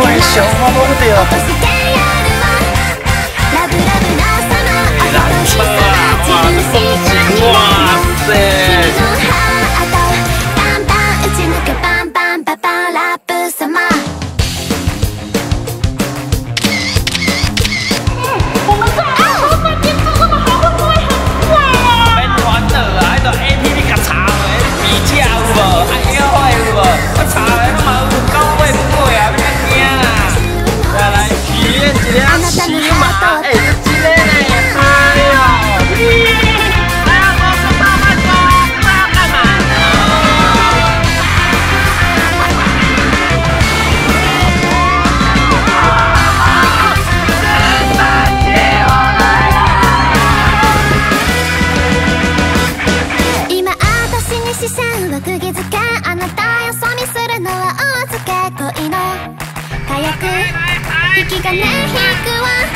う一生守るよ。ラッキーわに視線は釘付けあなたよそ見するのはお預け恋の火薬。引き金引くわ。